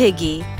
दिखेगी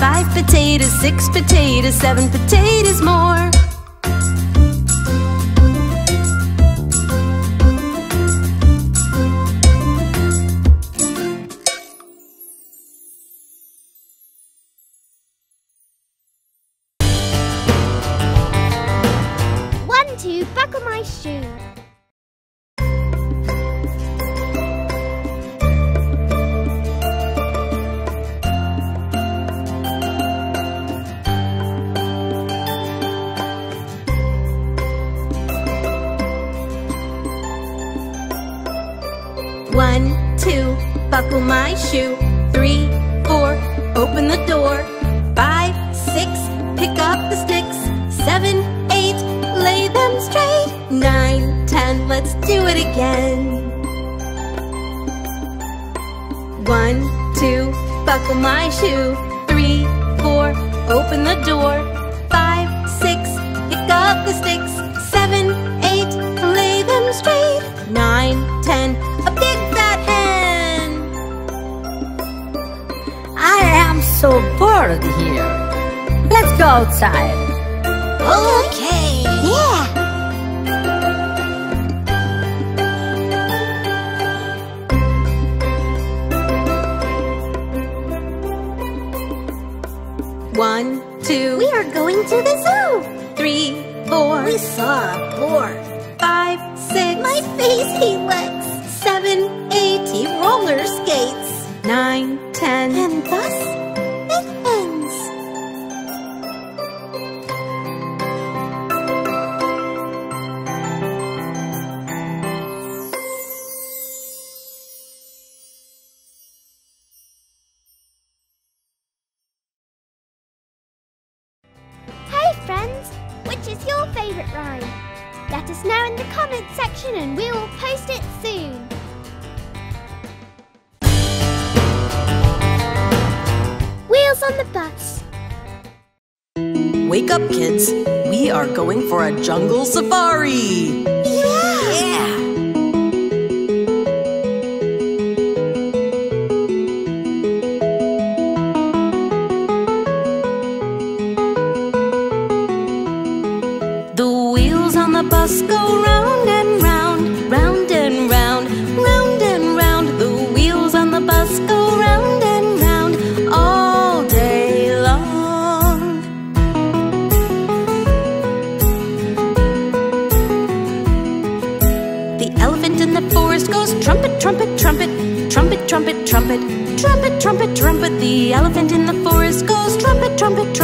Five potatoes, six potatoes, seven potatoes more. One, two, buckle my shoe. Buckle my shoe. Three, four, open the door. Five, six, pick up the sticks. Seven, eight, lay them straight. Nine, ten, let's do it again. One, two, buckle my shoe. Three, four, open the door. Five, six, pick up the sticks. So bored here. Let's go outside. Okay. Yeah. One, two, We are going to the zoo. three, four, We saw a boar. five, six, My face he licks. seven, eight, He roller skates. nine, on the bus. Wake up, kids. We are going for a jungle safari. Yeah. The trumpet, trumpet. The elephant in the forest goes trumpet, trumpet, trumpet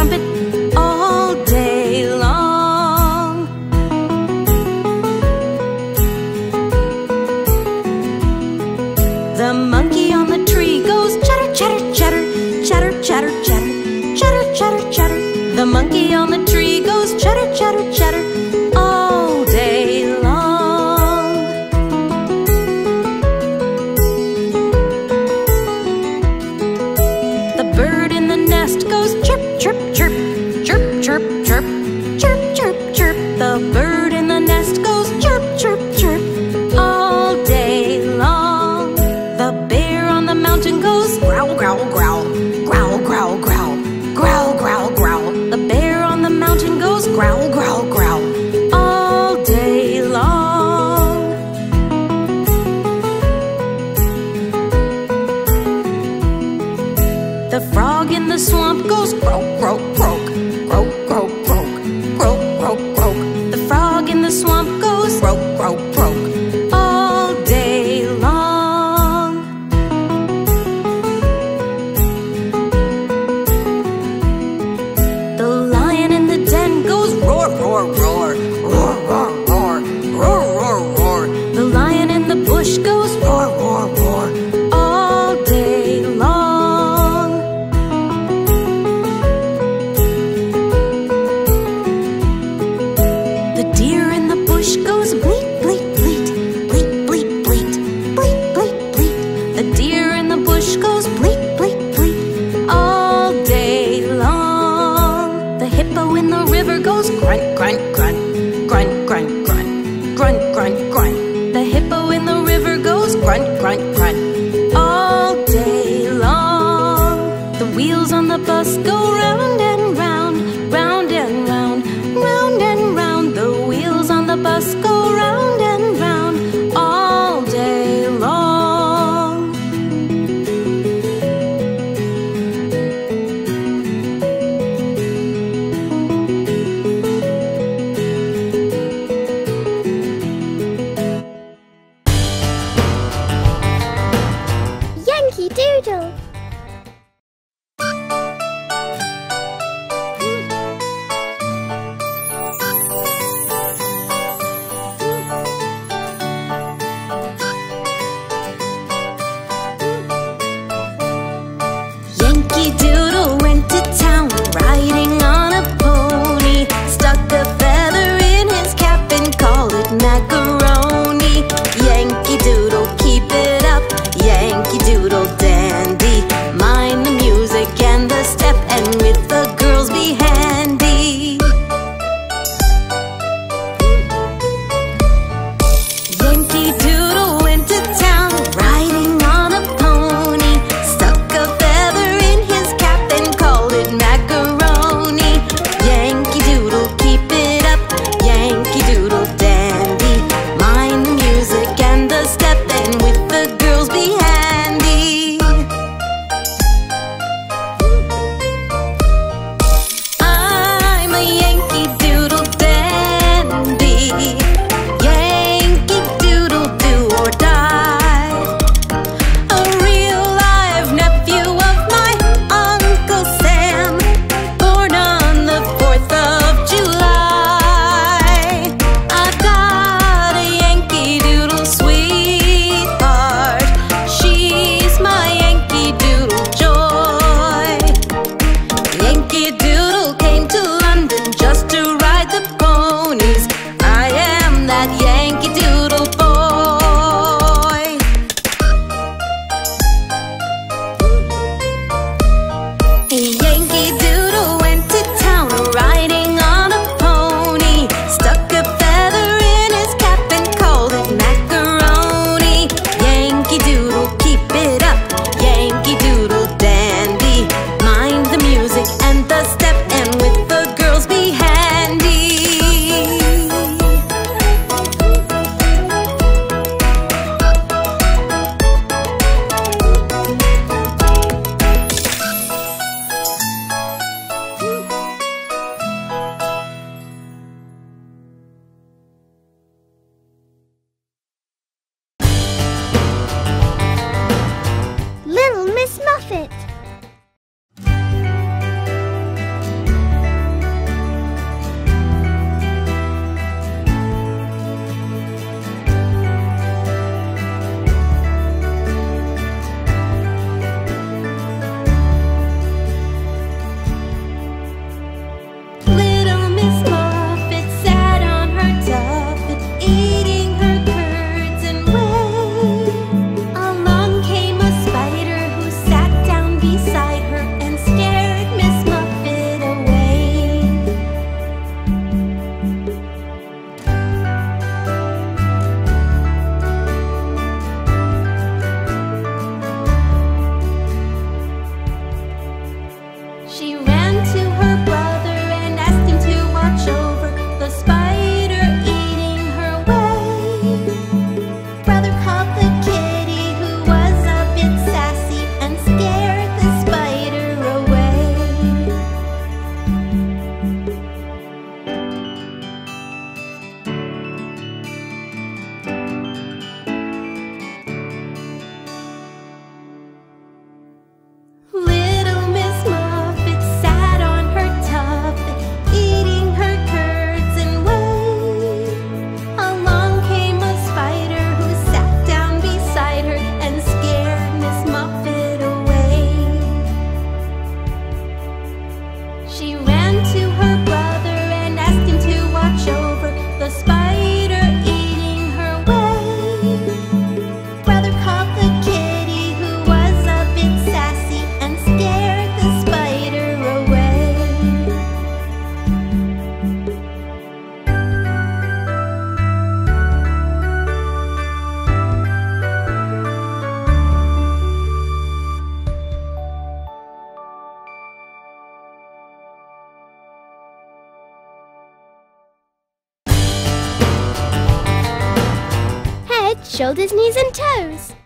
shoulders, knees, and toes.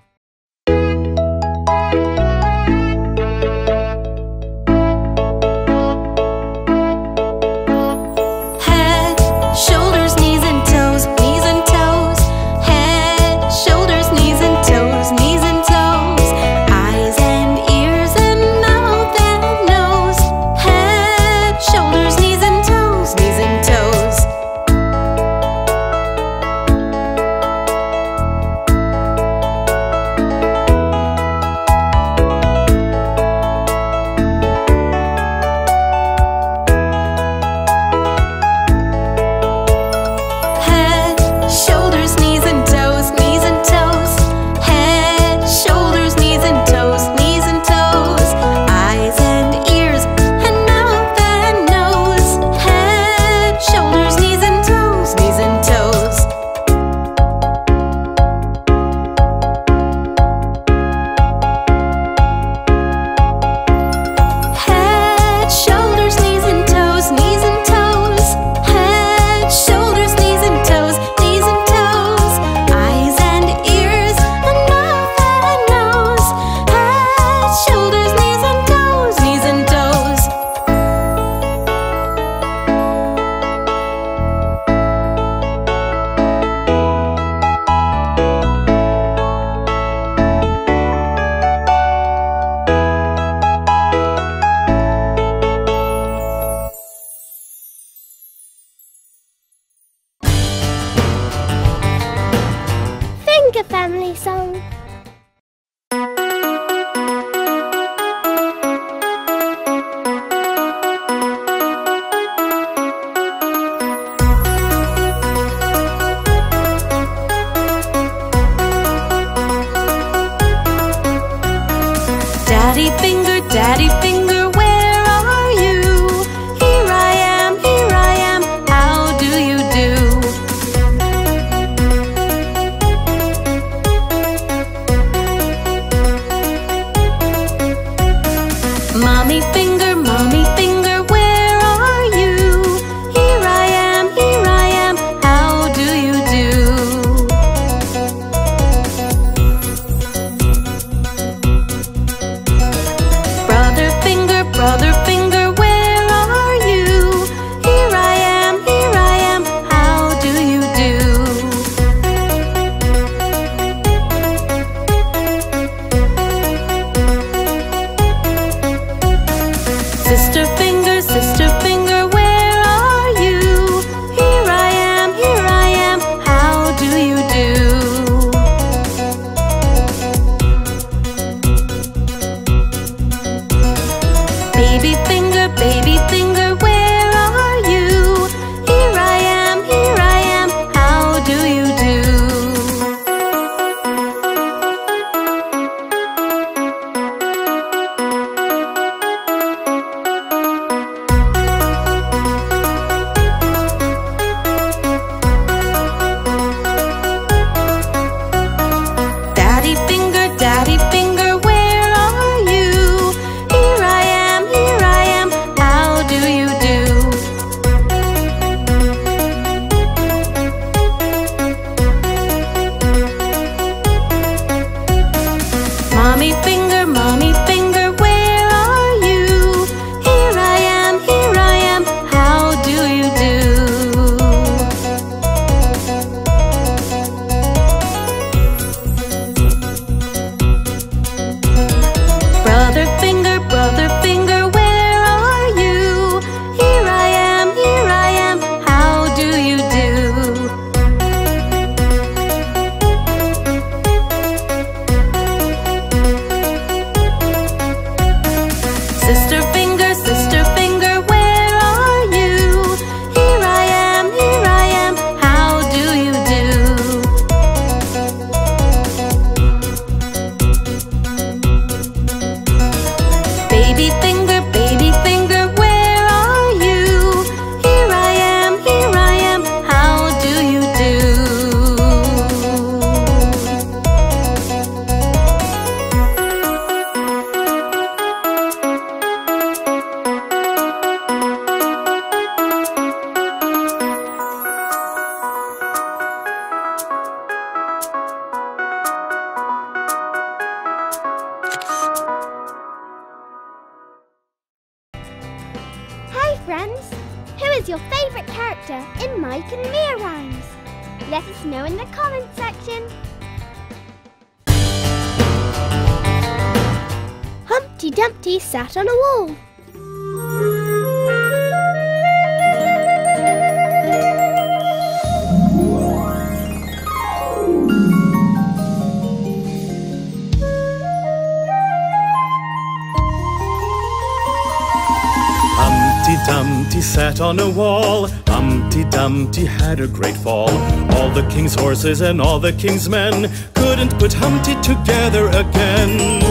Dumpty sat on a wall. Humpty Dumpty had a great fall. All the king's horses and all the king's men couldn't put Humpty together again.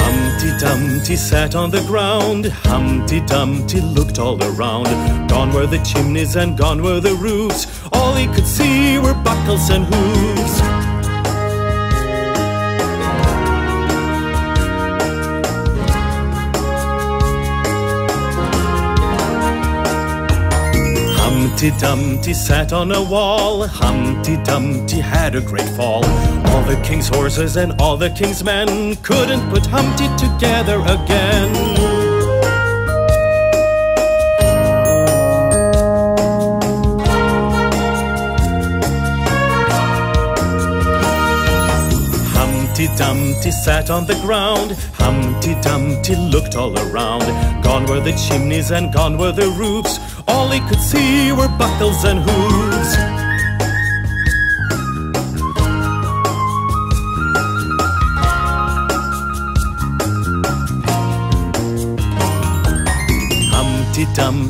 Humpty Dumpty sat on the ground. Humpty Dumpty looked all around. Gone were the chimneys and gone were the roofs. Could see were buckles and hooves. Humpty Dumpty sat on a wall. Humpty Dumpty had a great fall. All the king's horses and all the king's men couldn't put Humpty together again. Dumpty sat on the ground. Humpty Dumpty looked all around. Gone were the chimneys and gone were the roofs. All he could see were buckles and hooves. Humpty Dumpty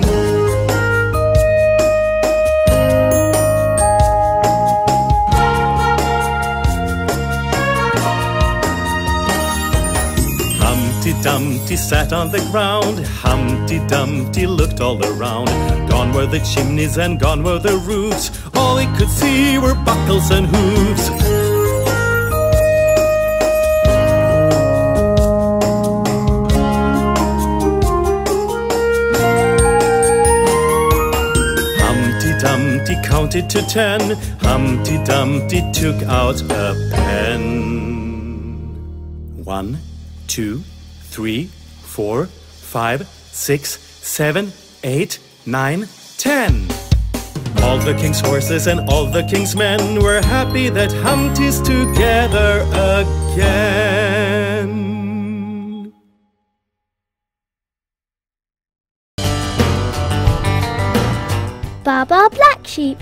Humpty Dumpty sat on the ground. Humpty Dumpty looked all around. Gone were the chimneys and gone were the roofs. All he could see were buckles and hooves. Humpty Dumpty counted to ten. Humpty Dumpty took out a pen. One, two, three, four, five, six, seven, eight, nine, ten. All the king's horses and all the king's men were happy that Humpty's together again. Baa Baa Black Sheep.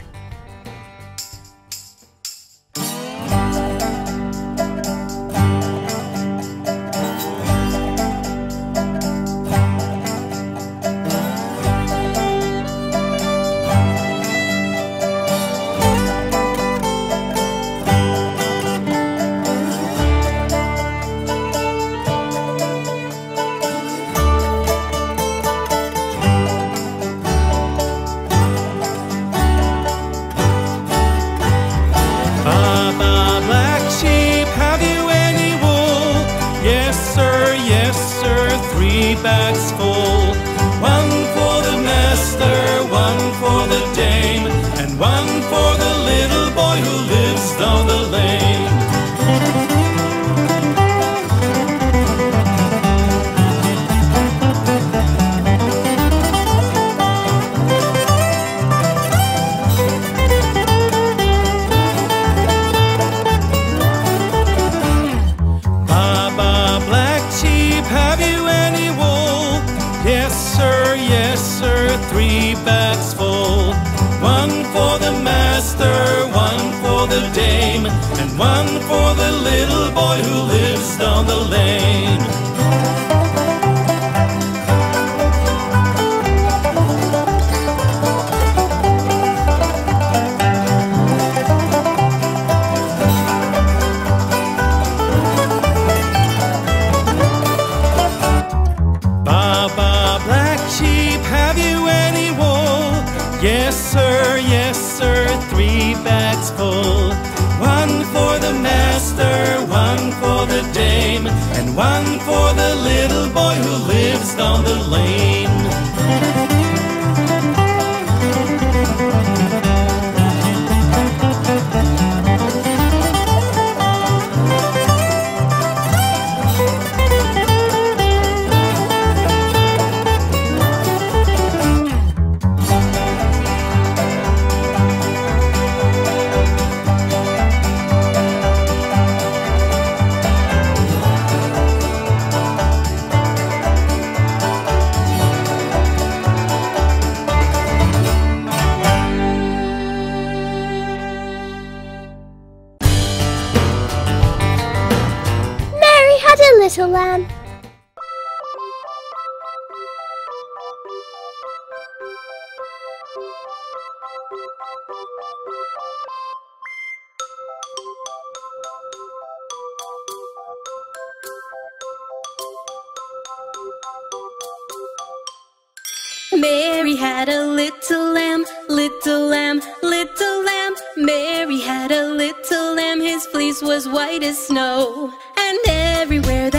little lamb, little lamb, little lamb. Mary had a little lamb, his fleece was white as snow. And everywhere that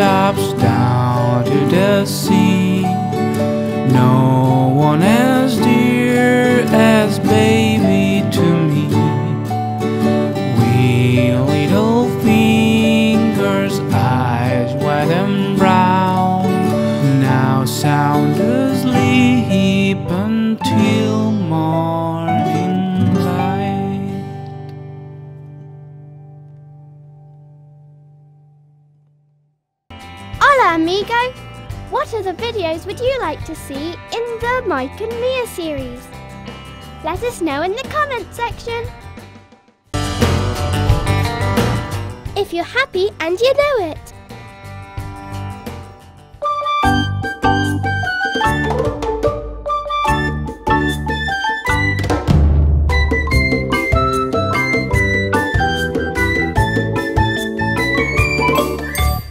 rooftops down to the sea, no one as videos would you like to see in the Mike and Mia series? Let us know in the comment section. If you're happy and you know it.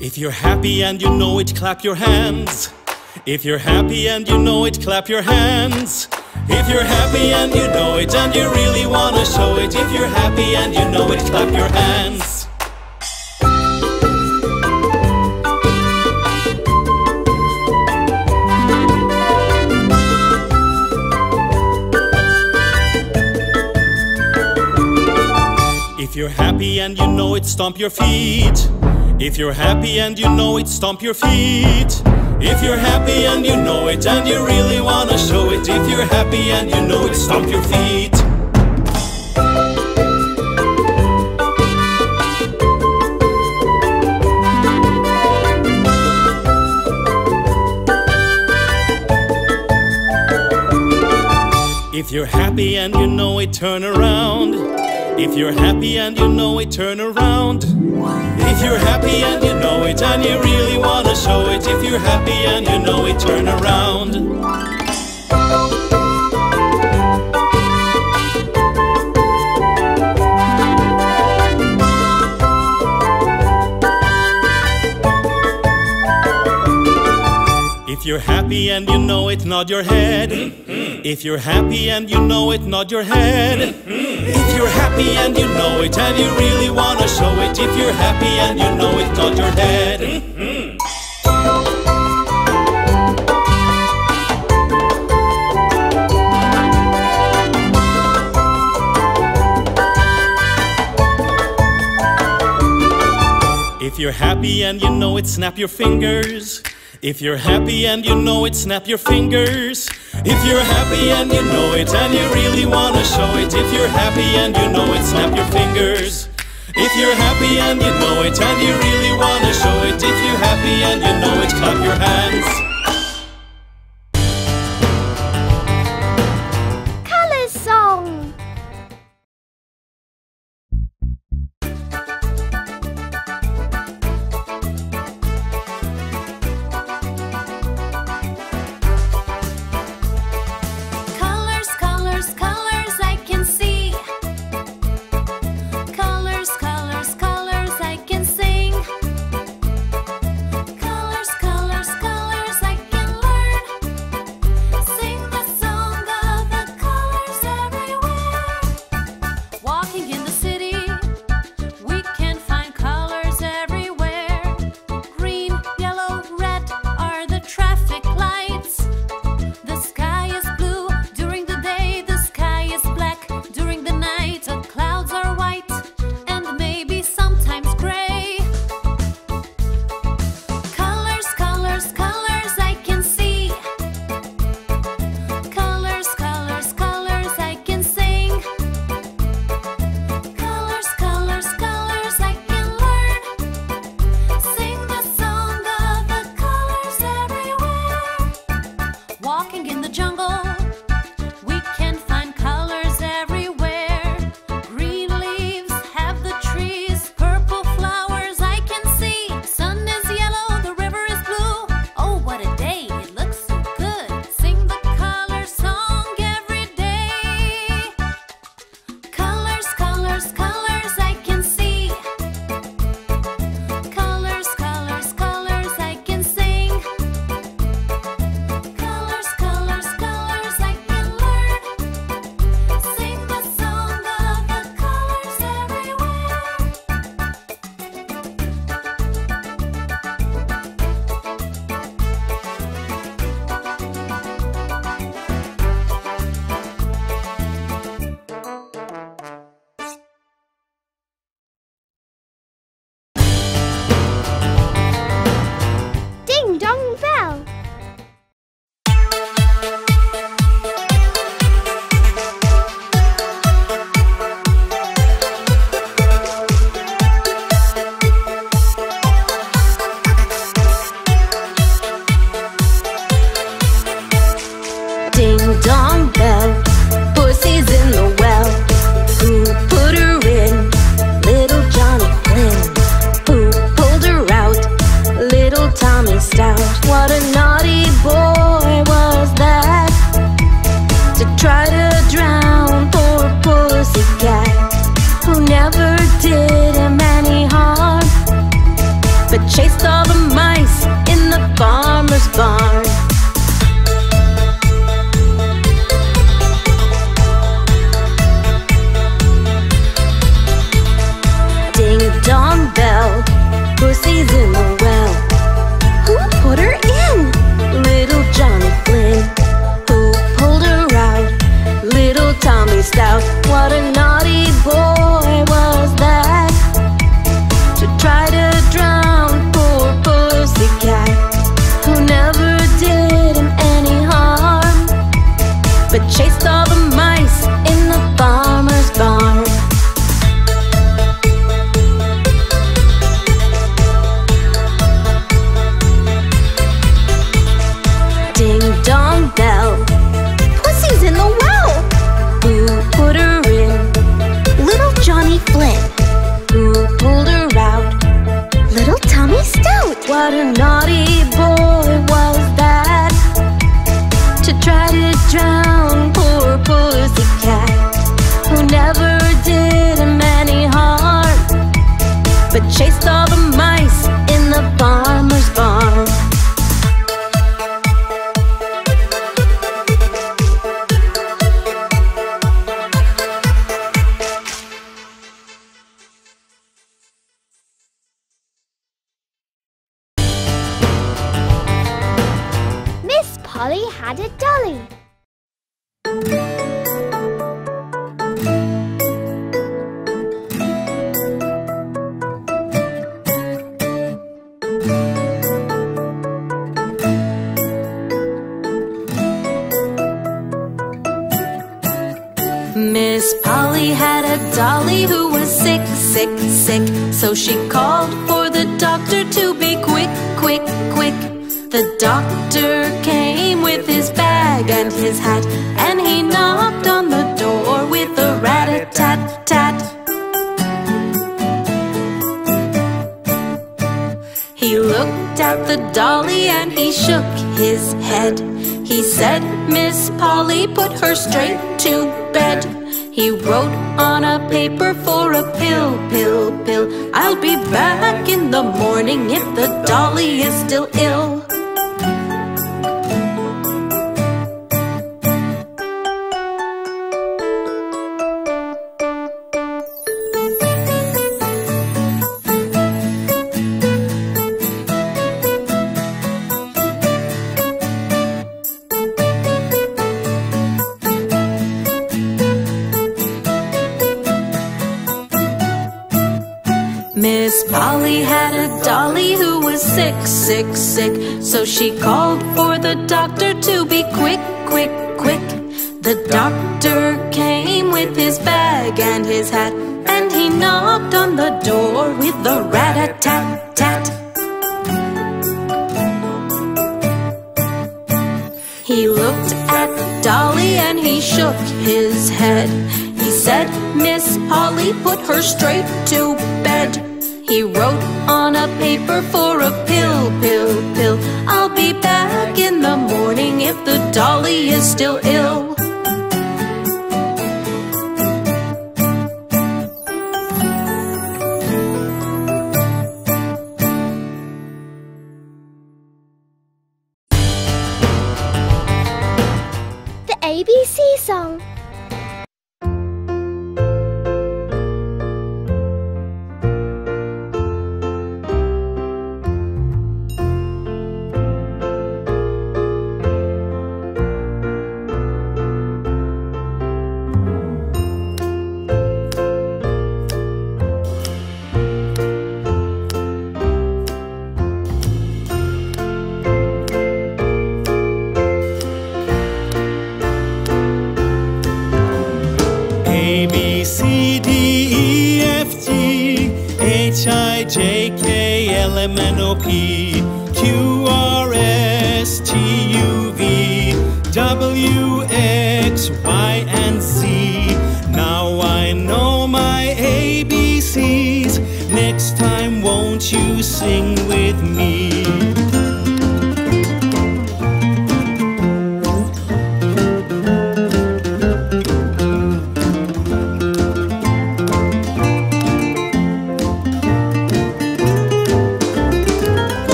If you're happy and you know it, clap your hands. If you're happy and you know it, clap your hands. If you're happy and you know it and you really wanna show it, if you're happy and you know it, clap your hands. If you're happy and you know it, stomp your feet. If you're happy and you know it, stomp your feet. If you're happy and you know it and you really wanna show it, if you're happy and you know it, stomp your feet. If you're happy and you know it, turn around. If you're happy and you know it, turn around. If you're happy and you know it and you really wanna show it, if you're happy and you know it, turn around. If you're happy and you know it, nod your head. If you're happy and you know it, nod your head. If you're happy and you know it and you really wanna show it, if you're happy and you know it, nod your head. Mm-hmm. If you're happy and you know it, snap your fingers. If you're happy and you know it, snap your fingers. If you're happy and you know it and you really wanna show it, if you're happy and you know it, snap your fingers. If you're happy and you know it and you really wanna show it, if you're happy and you know it, clap your hands. tummy stout What a naughty boy was that To try to drown poor pussycat Who never did him any harm But chased all the mice in the farmer's barn. doctor came with his bag and his hat, and he knocked on the door with a rat-a-tat-tat. -tat. He looked at the dolly and he shook his head. He said, Miss Polly, put her straight to bed. He wrote on a paper for a pill, pill, pill. I'll be back in the morning if the dolly is still ill. she called.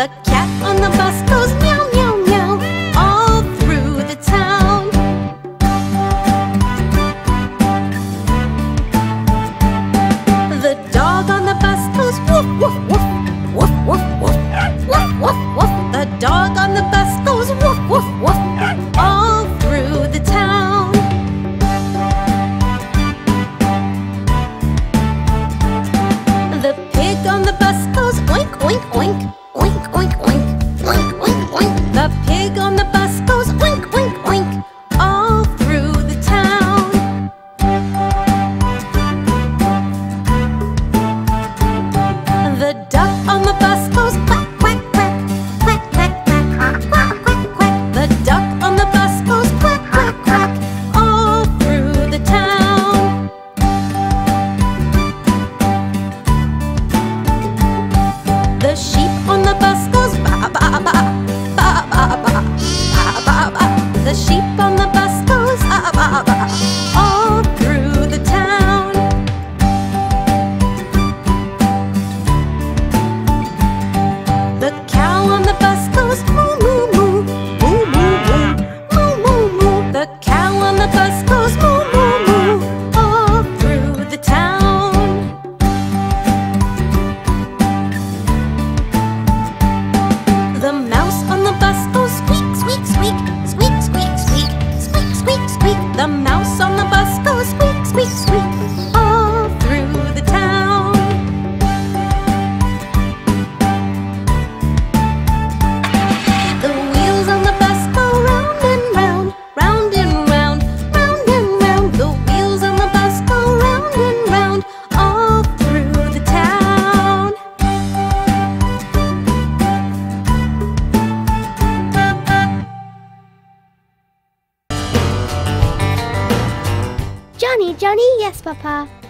The cat on the bus goes meow, meow, meow all through the town. The dog on the bus goes woof, woof, woof, woof, woof, woof, woof, woof, woof. The dog on the bus 爸爸。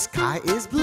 sky is blue.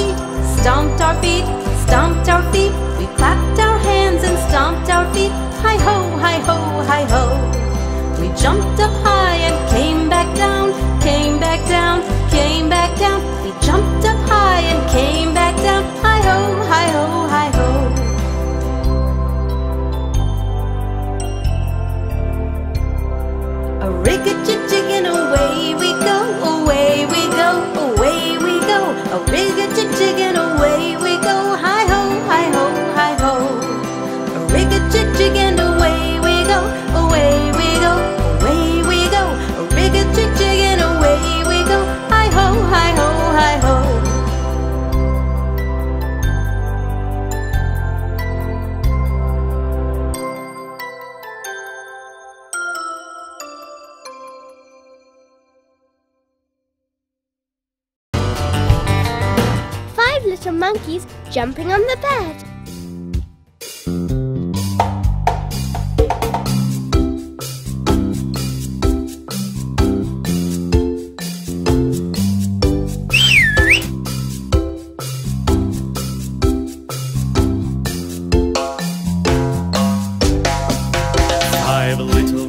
feet, stomped our feet, stomped our feet. We clapped our hands and stomped our feet. Hi ho, hi ho, hi ho. We jumped up high and came back down, came back down, came back down. We jumped up high and came back down. Hi ho, hi ho, hi ho. A rig a jig and away we go, away we go, away we go. A rig a monkeys jumping on the bed.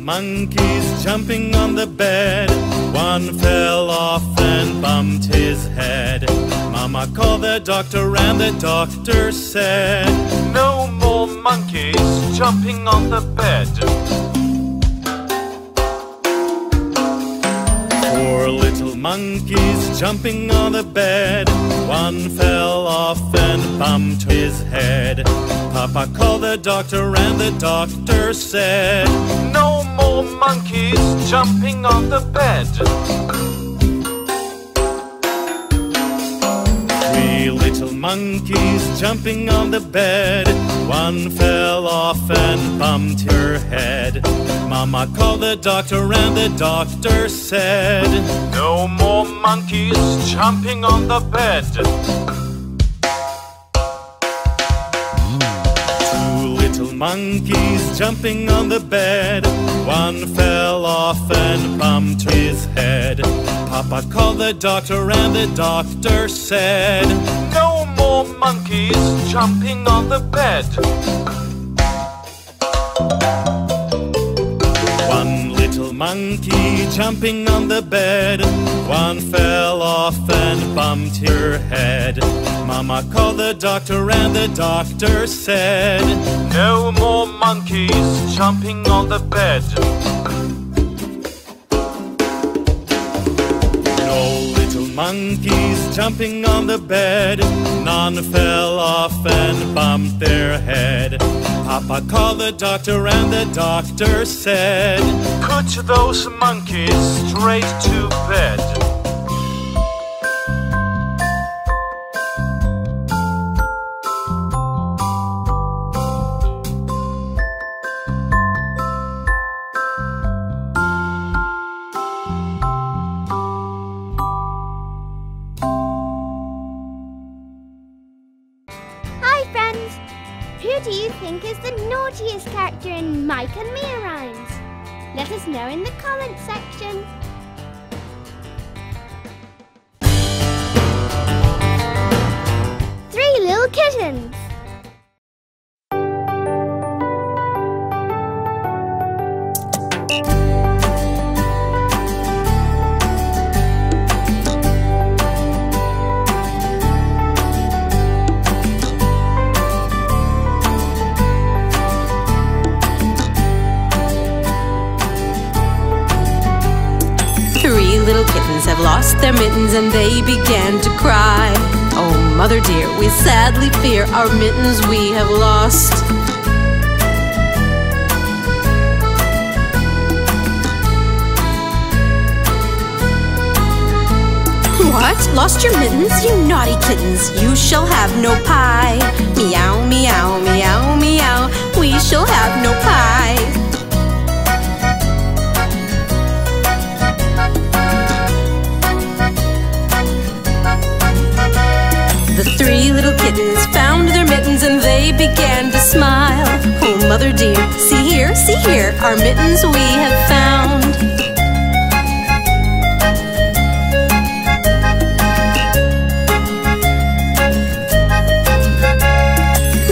Monkeys jumping on the bed. One fell off and bumped his head. Mama called the doctor, and the doctor said, No more monkeys jumping on the bed. Four little monkeys jumping on the bed. One fell off and bumped his head. Papa called the doctor, and the doctor said, No more monkeys jumping on the bed. Monkeys jumping on the bed. One fell off and bumped her head. Mama called the doctor, and the doctor said, No more monkeys jumping on the bed. Two little monkeys jumping on the bed. One fell off and bumped his head. Papa called the doctor, and the doctor said, More monkeys jumping on the bed. One little monkey jumping on the bed. One fell off and bumped her head. Mama called the doctor, and the doctor said, No more monkeys jumping on the bed. Monkeys jumping on the bed. None fell off and bumped their head. Papa called the doctor, and the doctor said, Put those monkeys straight to bed. Their mittens and they began to cry. Oh, mother dear, we sadly fear our mittens we have lost. What? Lost your mittens? You naughty kittens! You shall have no pie. Meow, meow, meow, meow. We shall have no pie. Three little kittens found their mittens and they began to smile. Oh, mother dear, see here, see here, our mittens we have found.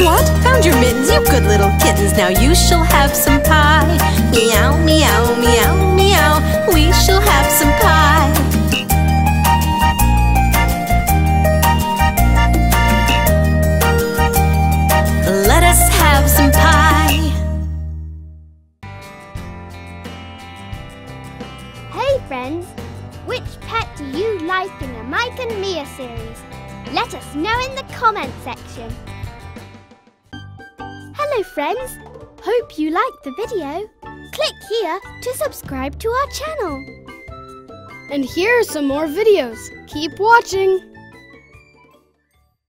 What? Found your mittens, you good little kittens. Now you shall have some pie. Meow, meow, meow, meow. We shall have some pie. Series? Let us know in the comment section. Hello, friends! Hope you liked the video. Click here to subscribe to our channel. And here are some more videos. Keep watching.